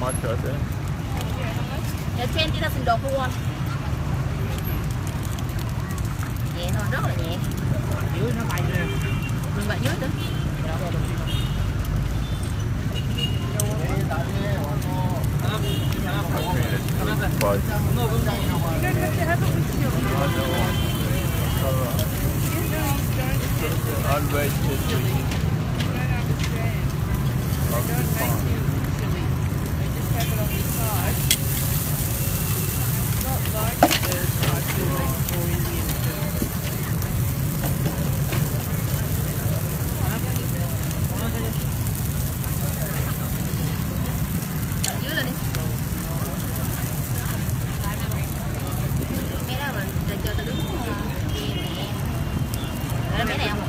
much are they? They're twenty thousand đồng for one. Nhẹ thôi, rất là nhẹ. Dưới nó bay nè. Mình bay dưới nữa. Bye. I'll wait till you. Nó bé.